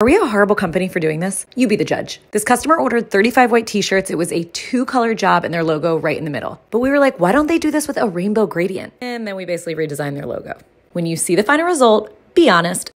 Are we a horrible company for doing this? You be the judge. This customer ordered 35 white t shirts. It was a two color job and their logo right in the middle. But we were like, why don't they do this with a rainbow gradient? And then we basically redesigned their logo. When you see the final result, be honest.